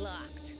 locked.